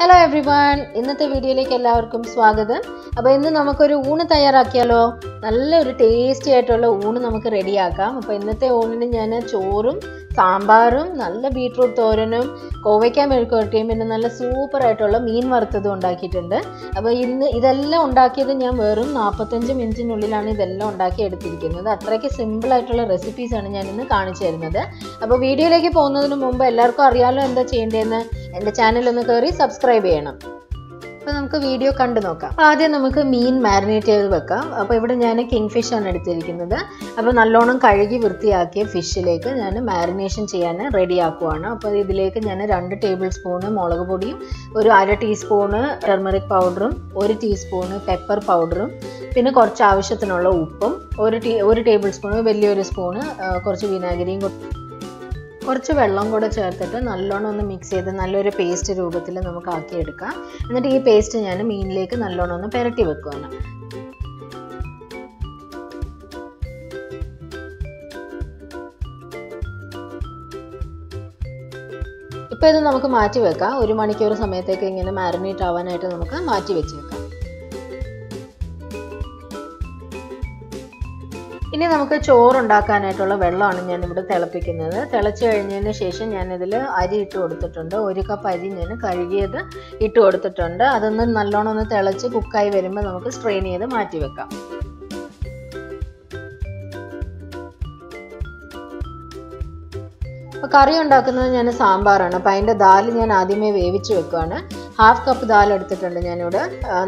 Hello every one ഇന്നത്തെ വീഡിയോയിലേക്ക് എല്ലാവർക്കും സ്വാഗതം. അപ്പോൾ ഇന്ന് നമുക്കൊരു ഊണ് തയ്യാറാക്കിയാലോ? നല്ലൊരു ടേസ്റ്റി ആയിട്ടുള്ള ഊണ് നമുക്ക് റെഡിയാക്കാം അപ്പോൾ ഇന്നത്തെ ഊണിന് ഞാൻ ചോറും സാമ്പാറും നല്ല ബീട്രൂട്ട് തോരനും കോവയ്ക്ക മെഴുക്കുവരട്ടിയും പിന്നെ നല്ല സൂപ്പറായിട്ടുള്ള മീൻ വറുത്തതും ഉണ്ടാക്കിയിട്ടുണ്ട്. അപ്പോൾ ഇന്ന് ഇതെല്ലാം ഉണ്ടാക്കിയത് ഞാൻ വെറും നാൽപ്പത്തഞ്ച് മിനിറ്റിനുള്ളിലാണ് ഇതെല്ലാം ഉണ്ടാക്കി എടുത്തിരിക്കുന്നത്. അത്രയ്ക്ക് സിമ്പിൾ ആയിട്ടുള്ള റെസിപ്പീസാണ് ഞാൻ ഇന്ന് കാണിച്ചു തരുന്നത്. അപ്പോൾ വീഡിയോയിലേക്ക് പോകുന്നതിന് മുമ്പ് എല്ലാവർക്കും അറിയാമല്ലോ എന്താ ചെയ്യേണ്ടതെന്ന്? എന്റെ ചാനലൊന്ന് കയറി സബ്സ്ക്രൈബ് ചെയ്യണം. അപ്പോൾ നമുക്ക് വീഡിയോ കണ്ടു നോക്കാം. ആദ്യം നമുക്ക് മീൻ മാരിനേറ്റ് ചെയ്ത് വെക്കാം. അപ്പോൾ ഇവിടെ ഞാൻ കിങ് ഫിഷ് ആണ് എടുത്തിരിക്കുന്നത്. അപ്പോൾ നല്ലോണം കഴുകി വൃത്തിയാക്കിയ ഫിഷിലേക്ക് ഞാൻ മാരിനേഷൻ ചെയ്യാൻ റെഡി ആക്കുവാണ് അപ്പോൾ ഇതിലേക്ക് ഞാൻ രണ്ട് ടേബിൾ സ്പൂണ് മുളക് പൊടിയും ഒരു അര ടീസ്പൂണ് ടെർമറിക് പൗഡറും ഒരു ടീസ്പൂണ് പെപ്പർ പൗഡറും പിന്നെ കുറച്ച് ആവശ്യത്തിനുള്ള ഉപ്പും ഒരു ടീ ഒരു ടേബിൾ സ്പൂണ് വലിയൊരു സ്പൂണ് കുറച്ച് വിനാഗിരിയും കുറച്ച് വെള്ളം കൂടെ ചേർത്തിട്ട് നല്ലോണം ഒന്ന് മിക്സ് ചെയ്ത് നല്ലൊരു പേസ്റ്റ് രൂപത്തിൽ നമുക്ക് ആക്കിയെടുക്കാം. എന്നിട്ട് ഈ പേസ്റ്റ് ഞാൻ മീനിലേക്ക് നല്ലോണം ഒന്ന് പുരട്ടി വെക്കുകയാണ് ഇപ്പോൾ ഇത് നമുക്ക് മാറ്റി വെക്കാം. ഒരു മണിക്കൂർ സമയത്തേക്ക് ഇങ്ങനെ മാരിനേറ്റ് ആവാനായിട്ട് നമുക്ക് മാറ്റി വെച്ച് വെക്കാം ഇനി നമുക്ക് ചോറുണ്ടാക്കാനായിട്ടുള്ള വെള്ളമാണ് ഞാൻ ഇവിടെ തിളപ്പിക്കുന്നത്. തിളച്ച് കഴിഞ്ഞതിന് ശേഷം ഞാനിതിൽ അരി ഇട്ട് കൊടുത്തിട്ടുണ്ട്. ഒരു കപ്പ് അരി ഞാൻ കഴുകിയത് ഇട്ട് കൊടുത്തിട്ടുണ്ട്. അതൊന്ന് നല്ലോണം ഒന്ന് തിളച്ച് കുക്കായി വരുമ്പോൾ നമുക്ക് സ്ട്രെയിൻ ചെയ്ത് മാറ്റി വെക്കാം. കറി ഉണ്ടാക്കുന്നത് ഞാൻ സാമ്പാറാണ്. അപ്പോൾ അതിന്റെ ദാൽ ഞാൻ ആദ്യമേ വേവിച്ച് വെക്കുകയാണ് ഹാഫ് കപ്പ് ദാൽ എടുത്തിട്ടുണ്ട് ഞാനിവിടെ.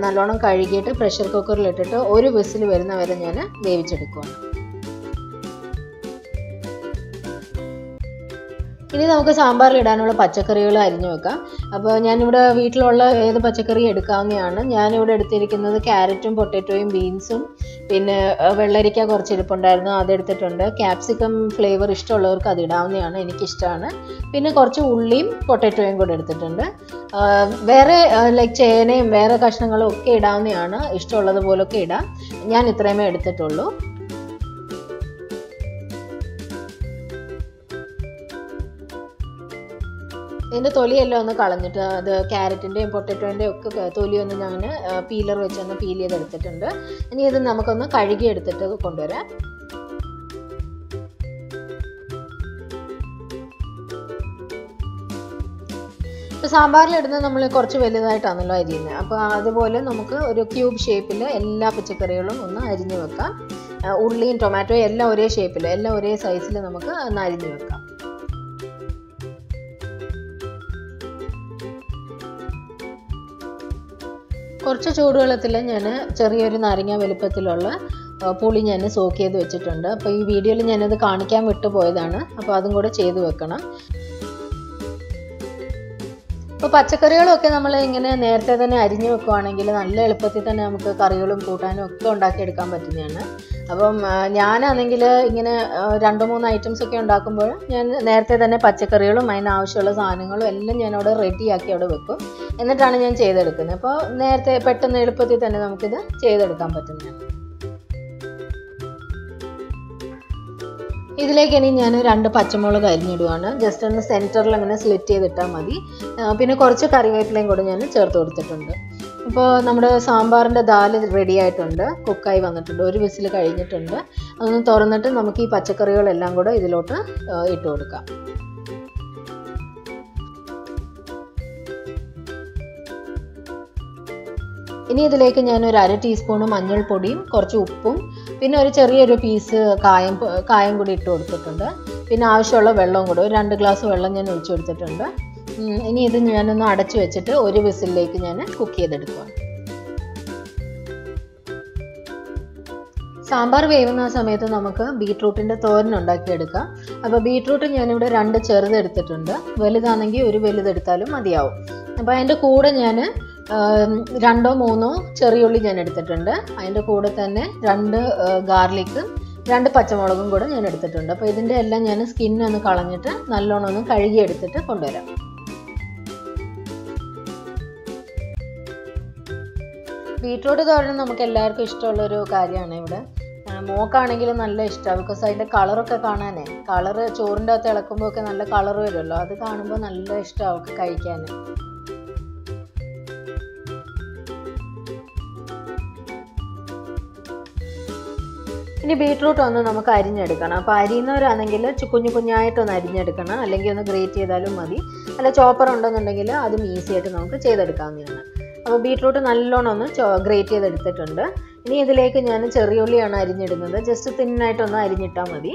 നല്ലോണം കഴുകിയിട്ട് പ്രഷർ കുക്കറിൽ ഇട്ടിട്ട് ഒരു വിസിൽ വരുന്ന വരെ ഞാൻ വേവിച്ചെടുക്കുകയാണ് ഇനി നമുക്ക് സാമ്പാറിൽ ഇടാനുള്ള പച്ചക്കറികൾ അരിഞ്ഞു വെക്കാം. അപ്പോൾ ഞാനിവിടെ വീട്ടിലുള്ള ഏത് പച്ചക്കറി എടുക്കാവുന്നതാണ്. ഞാനിവിടെ എടുത്തിരിക്കുന്നത് ക്യാരറ്റും പൊട്ടാറ്റോയും ബീൻസും പിന്നെ വെള്ളരിക്ക കുറച്ച് ഇരിപ്പുണ്ടായിരുന്നു അതെടുത്തിട്ടുണ്ട് ക്യാപ്സിക്കം ഫ്ലേവർ ഇഷ്ടമുള്ളവർക്ക് അത് ഇടാവുന്നതാണ് എനിക്കിഷ്ടമാണ്. പിന്നെ കുറച്ച് ഉള്ളിയും പൊട്ടാറ്റോയും കൂടെ എടുത്തിട്ടുണ്ട്. വേറെ ലൈക്ക് ചേനയും വേറെ കഷ്ണങ്ങളും ഒക്കെ ഇടാവുന്നതാണ്. ഇഷ്ടമുള്ളത് പോലൊക്കെ ഇടാം. ഞാൻ ഇത്രയുമേ എടുത്തിട്ടുള്ളൂ. ഇതിന്റെ തൊലിയെല്ലാം ഒന്ന് കളഞ്ഞിട്ട് അത് ക്യാരറ്റിന്റെയും പൊട്ടറ്റോന്റെയും ഒക്കെ തൊലിയൊന്ന് ഞാൻ പീലർ വെച്ചൊന്ന് പീൽ ചെയ്തെടുത്തിട്ടുണ്ട്. ഇനി ഇത് നമുക്കൊന്ന് കഴുകി എടുത്തിട്ട് കൊണ്ടുവരാം ഇപ്പോൾ സാമ്പാറിലിടുന്നത് നമ്മൾ കുറച്ച് വലുതായിട്ടാണല്ലോ അരിയുന്നത് അപ്പോൾ അതുപോലെ നമുക്ക് ഒരു ക്യൂബ് ഷേപ്പിൽ എല്ലാ പച്ചക്കറികളും ഒന്ന് അരിഞ്ഞു വെക്കാം. ഉള്ളിയും ടൊമാറ്റോയും എല്ലാം ഒരേ ഷേപ്പിൽ എല്ലാം ഒരേ സൈസിൽ നമുക്ക് ഒന്ന് അരിഞ്ഞു വെക്കാം. കുറച്ച് ചൂടുവെള്ളത്തിൽ ഞാൻ ചെറിയൊരു നാരങ്ങ വലുപ്പത്തിലുള്ള പുളി ഞാൻ സോക്ക് ചെയ്ത് വെച്ചിട്ടുണ്ട്. അപ്പോൾ ഈ വീഡിയോയിൽ ഞാനത് കാണിക്കാൻ വിട്ടുപോയതാണ്. അപ്പോൾ അതും കൂടെ ചെയ്ത് വെക്കണം. ഇപ്പോൾ പച്ചക്കറികളൊക്കെ നമ്മൾ ഇങ്ങനെ നേരത്തെ തന്നെ അരിഞ്ഞു വെക്കുവാണെങ്കിൽ നല്ല എളുപ്പത്തിൽ തന്നെ നമുക്ക് കറികളും കൂട്ടാനും ഒക്കെ ഉണ്ടാക്കിയെടുക്കാൻ പറ്റുന്നതാണ്. അപ്പം ഞാനാണെങ്കിൽ ഇങ്ങനെ രണ്ട് മൂന്ന് ഐറ്റംസ് ഒക്കെ ഉണ്ടാക്കുമ്പോൾ ഞാൻ നേരത്തെ തന്നെ പച്ചക്കറികളും അതിനാവശ്യമുള്ള സാധനങ്ങളും എല്ലാം ഞാൻ അവിടെ റെഡിയാക്കി അവിടെ വെക്കും. എന്നിട്ടാണ് ഞാൻ ചെയ്തെടുക്കുന്നത്. അപ്പോൾ നേരത്തെ പെട്ടെന്ന് എളുപ്പത്തിൽ തന്നെ നമുക്കിത് ചെയ്തെടുക്കാൻ പറ്റുന്നതാണ്. ഇതിലേക്ക് ഇനി ഞാൻ രണ്ട് പച്ചമുളക് അരിഞ്ഞിടുവാണ്. ജസ്റ്റ് ഒന്ന് സെന്ററിൽ അങ്ങനെ സ്ലിറ്റ് ചെയ്തിട്ടാൽ മതി. പിന്നെ കുറച്ച് കറിവേപ്പിലയും കൂടെ ഞാൻ ചേർത്ത് കൊടുത്തിട്ടുണ്ട്. ഇപ്പോൾ നമ്മുടെ സാമ്പാറിന്റെ ദാൽ റെഡി ആയിട്ടുണ്ട്. കുക്കായി വന്നിട്ടുണ്ട്. ഒരു വിസിൽ കഴിഞ്ഞിട്ടുണ്ട്. അതൊന്ന് തുറന്നിട്ട് നമുക്ക് ഈ പച്ചക്കറികളെല്ലാം കൂടെ ഇതിലോട്ട് ഇട്ട് കൊടുക്കാം. ഇനി ഇതിലേക്ക് ഞാൻ ഒരു അര ടീസ്പൂൺ മഞ്ഞൾപ്പൊടിയും കുറച്ച് ഉപ്പും പിന്നെ ഒരു ചെറിയൊരു പീസ് കായം കായം കൂടി ഇട്ട് കൊടുത്തിട്ടുണ്ട്. പിന്നെ ആവശ്യമുള്ള വെള്ളവും കൂടെ ഒരു രണ്ട് ഗ്ലാസ് വെള്ളം ഞാൻ ഒഴിച്ചു കൊടുത്തിട്ടുണ്ട്. ഇനി ഇത് ഞാനൊന്ന് അടച്ചു വെച്ചിട്ട് ഒരു വിസിലിലേക്ക് ഞാൻ കുക്ക് ചെയ്തെടുക്കുക സാമ്പാർ വേവുന്ന സമയത്ത് നമുക്ക് ബീട്രൂട്ടിന്റെ തോരൻ ഉണ്ടാക്കിയെടുക്കാം. അപ്പോൾ ബീട്രൂട്ട് ഞാനിവിടെ രണ്ട് ചെറുതെടുത്തിട്ടുണ്ട്. വലുതാണെങ്കിൽ ഒരു വലുതെടുത്താലും മതിയാവും. അപ്പോൾ അതിന്റെ കൂടെ ഞാൻ രണ്ടോ മൂന്നോ ചെറിയുള്ളി ഞാൻ എടുത്തിട്ടുണ്ട്. അതിന്റെ കൂടെ തന്നെ രണ്ട് ഗാർലിക്കും രണ്ട് പച്ചമുളകും കൂടെ ഞാൻ എടുത്തിട്ടുണ്ട്. അപ്പോൾ ഇതിന്റെ എല്ലാം ഞാൻ സ്കിന്നൊന്ന് കളഞ്ഞിട്ട് നല്ലോണം ഒന്ന് കഴുകി എടുത്തിട്ട് കൊണ്ടുവരാം. ബീട്രൂട്ട് തോരൻ നമുക്ക് എല്ലാവർക്കും ഇഷ്ടമുള്ളൊരു കാര്യമാണ് ഇവിടെ. മോക്കാണെങ്കിലും നല്ല ഇഷ്ടമാണ് ബിക്കോസ് അതിന്റെ കളറൊക്കെ കാണാനേ. കളറ് ചോറിന്റെ അകത്ത് ഇളക്കുമ്പോൾ ഒക്കെ നല്ല കളർ വരുമല്ലോ. അത് കാണുമ്പോൾ നല്ല ഇഷ്ടമാണ് അവൾക്ക് കഴിക്കാൻ ഇനി ബീട്രൂട്ട് ഒന്ന് നമുക്ക് അരിഞ്ഞെടുക്കണം. അപ്പോൾ അരിയുന്നവരാണെങ്കിൽ കുഞ്ഞു കുഞ്ഞായിട്ടൊന്ന് അരിഞ്ഞെടുക്കണം. അല്ലെങ്കിൽ ഒന്ന് ഗ്രേറ്റ് ചെയ്താലും മതി. അല്ല ചോപ്പർ ഉണ്ടെന്നുണ്ടെങ്കിൽ അതും ഈസി ആയിട്ട് നമുക്ക് ചെയ്തെടുക്കാവുന്നതാണ്. അപ്പോൾ ബീട്രൂട്ട് നല്ലോണം ഒന്ന് ഗ്രേറ്റ് ചെയ്തെടുത്തിട്ടുണ്ട്. ഇനി ഇതിലേക്ക് ഞാൻ ചെറിയുള്ളിയാണ് അരിഞ്ഞിടുന്നത്. ജസ്റ്റ് തിന്നായിട്ടൊന്ന് അരിഞ്ഞിട്ടാൽ മതി.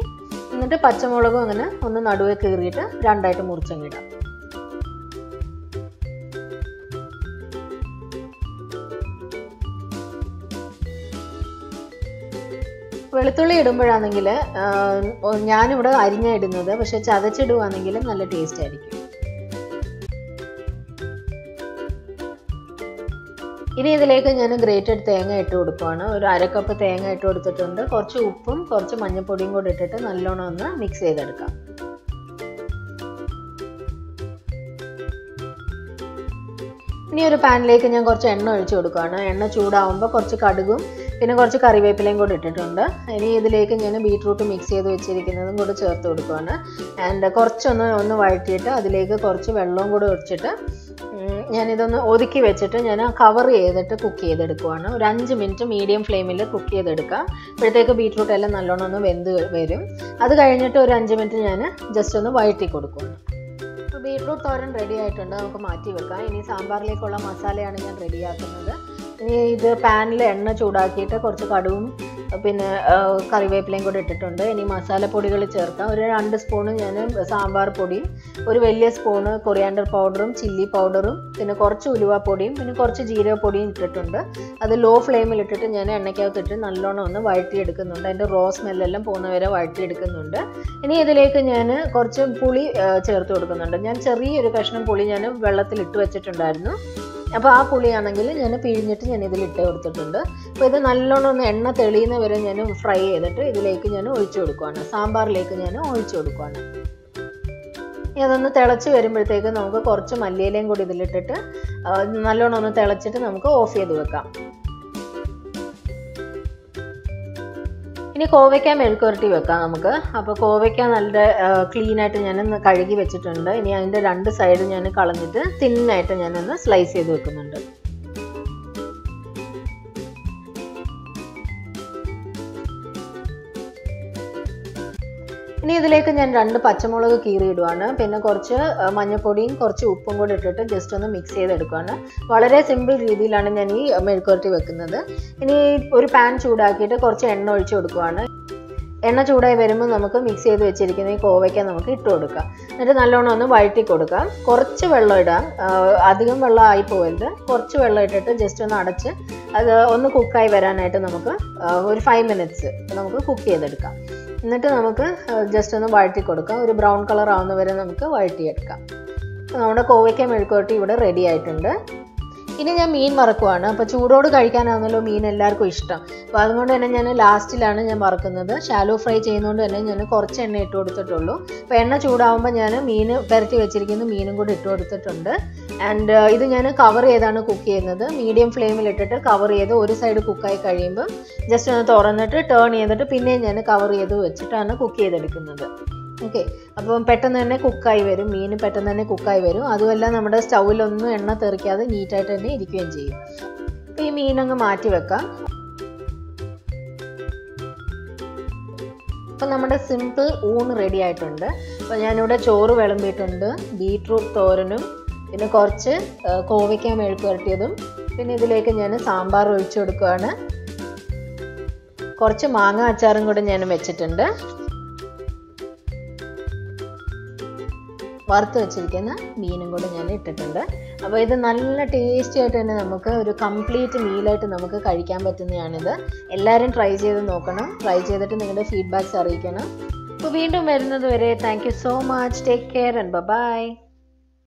എന്നിട്ട് പച്ചമുളകും അങ്ങനെ ഒന്ന് നടുവേ കീറിയിട്ട് രണ്ടായിട്ട് മുറിച്ചങ്ങിടാം വെളുത്തുള്ളി ഇടുമ്പോഴാണെങ്കിൽ ഞാനിവിടെ അരിഞ്ഞ ഇടുന്നത്. പക്ഷെ ചതച്ചിടുവാണെങ്കിൽ നല്ല ടേസ്റ്റ് ആയിരിക്കും. ഇനി ഇതിലേക്ക് ഞാൻ ഗ്രേറ്റഡ് തേങ്ങ ഇട്ട് കൊടുക്കുവാണ്. ഒരു അരക്കപ്പ് കപ്പ് തേങ്ങ ഇട്ട് കൊടുത്തിട്ടുണ്ട്. കുറച്ച് ഉപ്പും കുറച്ച് മഞ്ഞൾപ്പൊടിയും കൂടി ഇട്ടിട്ട് നല്ലോണം ഒന്ന് മിക്സ് ചെയ്തെടുക്കാം. ഇനി ഒരു പാനിലേക്ക് ഞാൻ കുറച്ച് എണ്ണ ഒഴിച്ചു കൊടുക്കുകയാണ് എണ്ണ ചൂടാവുമ്പോൾ കുറച്ച് കടുകും പിന്നെ കുറച്ച് കറിവേപ്പിലയും കൂടി ഇട്ടിട്ടുണ്ട്. ഇനി ഇതിലേക്ക് ഞാൻ ബീട്രൂട്ട് മിക്സ് ചെയ്ത് വെച്ചിരിക്കുന്നതും കൂടി ചേർത്ത് കൊടുക്കുകയാണ് ആൻഡ് കുറച്ചൊന്ന് ഒന്ന് വഴറ്റിയിട്ട് അതിലേക്ക് കുറച്ച് വെള്ളവും കൂടി ഒഴിച്ചിട്ട് ഞാനിതൊന്ന് ഒതുക്കി വെച്ചിട്ട് ഞാൻ കവർ ചെയ്തിട്ട് കുക്ക് ചെയ്തെടുക്കുവാണ്. ഒരു അഞ്ച് മിനിറ്റ് മീഡിയം ഫ്ലെയിമിൽ കുക്ക് ചെയ്തെടുക്കാം. അപ്പോഴത്തേക്ക് ബീട്രൂട്ട് എല്ലാം നല്ലോണം ഒന്ന് വെന്ത് വരും. അത് കഴിഞ്ഞിട്ട് ഒരു അഞ്ച് മിനിറ്റ് ഞാൻ ജസ്റ്റ് ഒന്ന് വഴറ്റി അപ്പോൾ ബീട്രൂട്ട് തോരൻ റെഡി ആയിട്ടുണ്ട്. നമുക്ക് മാറ്റി വെക്കാം. ഇനി സാമ്പാറിലേക്കുള്ള മസാലയാണ് ഞാൻ റെഡിയാക്കുന്നത് ഇനി ഇത് പാനിൽ എണ്ണ ചൂടാക്കിയിട്ട് കുറച്ച് കടുവും പിന്നെ കറിവേപ്പിലയും കൂടി ഇട്ടിട്ടുണ്ട്. ഇനി മസാലപ്പൊടികൾ ചേർക്കാം. ഒരു രണ്ട് സ്പൂണ് ഞാൻ സാമ്പാർ പൊടിയും ഒരു വലിയ സ്പൂണ് കൊറിയാണ്ടർ പൗഡറും ചില്ലി പൗഡറും പിന്നെ കുറച്ച് ഉലുവാപ്പൊടിയും പിന്നെ കുറച്ച് ജീരകപ്പൊടിയും ഇട്ടിട്ടുണ്ട്. അത് ലോ ഫ്ലെയിമിൽ ഇട്ടിട്ട് ഞാൻ എണ്ണയ്ക്കകത്തിട്ട് നല്ലോണം ഒന്ന് വഴറ്റിയെടുക്കുന്നുണ്ട്. അതിന്റെ റോ സ്മെല്ലെല്ലാം പോകുന്നവരെ വഴറ്റിയെടുക്കുന്നുണ്ട്. ഇനി ഇതിലേക്ക് ഞാൻ കുറച്ച് പുളി ചേർത്ത് കൊടുക്കുന്നുണ്ട്. ഞാൻ ചെറിയൊരു കഷ്ണം പുളി ഞാൻ വെള്ളത്തിൽ ഇട്ട് വെച്ചിട്ടുണ്ടായിരുന്നു. അപ്പോൾ ആ പുളിയാണെങ്കിൽ ഞാൻ പിഴിഞ്ഞിട്ട് ഞാൻ ഇതിൽ ഇട്ട് കൊടുത്തിട്ടുണ്ട്. അപ്പോൾ ഇത് നല്ലോണം ഒന്ന് എണ്ണ തെളിയുന്ന വരെ ഞാൻ ഫ്രൈ ചെയ്തിട്ട് ഇതിലേക്ക് ഞാൻ ഒഴിച്ചു കൊടുക്കുവാണ്. സാമ്പാറിലേക്ക് ഞാൻ ഒഴിച്ചു കൊടുക്കുവാണ്. അതൊന്ന് തിളച്ച് വരുമ്പോഴത്തേക്ക് നമുക്ക് കുറച്ച് മല്ലിയിലയും കൂടി ഇതിലിട്ടിട്ട് നല്ലോണം ഒന്ന് തിളച്ചിട്ട് നമുക്ക് ഓഫ് ചെയ്ത് വെക്കാം. ഇനി കോവയ്ക്ക മെഴുക്കുരട്ടി വെക്കാം നമുക്ക്. അപ്പോൾ കോവയ്ക്ക നല്ല ക്ലീൻ ആയിട്ട് ഞാനൊന്ന് കഴുകി വെച്ചിട്ടുണ്ട്. ഇനി അതിന്റെ രണ്ട് സൈഡ് ഞാൻ കളഞ്ഞിട്ട് തിന്നായിട്ട് ഞാനൊന്ന് സ്ലൈസ് ചെയ്ത് വെക്കുന്നുണ്ട്. ഇനി ഇതിലേക്ക് ഞാൻ രണ്ട് പച്ചമുളക് കീറിയിടുവാണ്. പിന്നെ കുറച്ച് മഞ്ഞൾപ്പൊടിയും കുറച്ച് ഉപ്പും കൂടി ഇട്ടിട്ട് ജസ്റ്റ് ഒന്ന് മിക്സ് ചെയ്തെടുക്കുകയാണ് വളരെ സിമ്പിൾ രീതിയിലാണ് ഞാൻ ഈ മെഴുക്കുരട്ടി വെക്കുന്നത്. ഇനി ഒരു പാൻ ചൂടാക്കിയിട്ട് കുറച്ച് എണ്ണ ഒഴിച്ചു കൊടുക്കുവാണ്. എണ്ണ ചൂടായി വരുമ്പോൾ നമുക്ക് മിക്സ് ചെയ്ത് വെച്ചിരിക്കുന്ന ഈ കോവയ്ക്ക നമുക്ക് ഇട്ട് കൊടുക്കാം. എന്നിട്ട് നല്ലോണം ഒന്ന് വഴറ്റി കൊടുക്കാം. കുറച്ച് വെള്ളം ഇടാം. അധികം വെള്ളം ആയി പോകരുത്. കുറച്ച് വെള്ളം ഇട്ടിട്ട് ജസ്റ്റ് ഒന്ന് അടച്ച് അത് ഒന്ന് കുക്കായി വരാനായിട്ട് നമുക്ക് ഒരു ഫൈവ് മിനിറ്റ്സ് നമുക്ക് കുക്ക് ചെയ്തെടുക്കാം. എന്നിട്ട് നമുക്ക് ജസ്റ്റ് ഒന്ന് വഴറ്റി കൊടുക്കാം. ഒരു ബ്രൗൺ കളർ ആവുന്ന വരെ നമുക്ക് വഴറ്റിയെടുക്കാം. നമ്മുടെ കോവയ്ക്ക മെഴുക്കുവരട്ടി ഇവിടെ റെഡി ആയിട്ടുണ്ട്. ഇനി ഞാൻ മീൻ മറക്കുവാണ് അപ്പോൾ ചൂടോട് കഴിക്കാനാണല്ലോ മീൻ എല്ലാവർക്കും ഇഷ്ടം. അപ്പോൾ അതുകൊണ്ട് തന്നെ ഞാൻ ലാസ്റ്റിലാണ് ഞാൻ മറക്കുന്നത് ഷാലോ ഫ്രൈ ചെയ്യുന്നതുകൊണ്ട് തന്നെ ഞാൻ കുറച്ച് എണ്ണ ഇട്ട് കൊടുത്തിട്ടുള്ളൂ. അപ്പോൾ എണ്ണ ചൂടാവുമ്പോൾ ഞാൻ മീൻ പുരട്ടി വെച്ചിരിക്കുന്ന മീനും കൂടി ഇട്ട് കൊടുത്തിട്ടുണ്ട്. ആൻഡ് ഇത് ഞാൻ കവർ ചെയ്താണ് കുക്ക് ചെയ്യുന്നത്. മീഡിയം ഫ്ലെയിമിൽ ഇട്ടിട്ട് കവർ ചെയ്ത് ഒരു സൈഡ് കുക്കായി കഴിയുമ്പോൾ ജസ്റ്റ് ഒന്ന് തുറന്നിട്ട് ടേൺ ചെയ്തിട്ട് പിന്നെയും ഞാൻ കവർ ചെയ്ത് വെച്ചിട്ടാണ് കുക്ക് ചെയ്തെടുക്കുന്നത്. ഓക്കെ അപ്പം പെട്ടെന്ന് തന്നെ കുക്കായി വരും. മീൻ പെട്ടെന്ന് തന്നെ കുക്കായി വരും. അതുമല്ല നമ്മുടെ സ്റ്റൗവിലൊന്നും എണ്ണ തെറിക്കാതെ നീറ്റായിട്ട് തന്നെ ഇരിക്കുകയും ചെയ്യും. അപ്പോൾ ഈ മീനങ്ങ് മാറ്റി വെക്കാം. അപ്പം നമ്മുടെ സിമ്പിൾ ഊണ് റെഡി ആയിട്ടുണ്ട്. അപ്പോൾ ഞാനിവിടെ ചോറ് വിളമ്പിയിട്ടുണ്ട്. ബീട്രൂട്ട് തോരനും പിന്നെ കുറച്ച് കോവയ്ക്ക മെഴുക്ക് പുരട്ടിയതും പിന്നെ ഇതിലേക്ക് ഞാൻ സാമ്പാർ ഒഴിച്ചു കൊടുക്കുകയാണ് കുറച്ച് മാങ്ങ അച്ചാറും കൂടെ ഞാൻ വെച്ചിട്ടുണ്ട്. വറുത്ത് വെച്ചിരിക്കുന്ന മീനും കൂടെ ഞാൻ ഇട്ടിട്ടുണ്ട്. അപ്പോൾ ഇത് നല്ല ടേസ്റ്റി ആയിട്ട് തന്നെ നമുക്ക് ഒരു കംപ്ലീറ്റ് മീലായിട്ട് നമുക്ക് കഴിക്കാൻ പറ്റുന്നതാണിത്. എല്ലാവരും ട്രൈ ചെയ്ത് നോക്കണം. ട്രൈ ചെയ്തിട്ട് നിങ്ങളുടെ ഫീഡ്ബാക്ക്സ് അറിയിക്കണം. അപ്പോൾ വീണ്ടും വരുന്നത് വരെ thank you so much take care and bye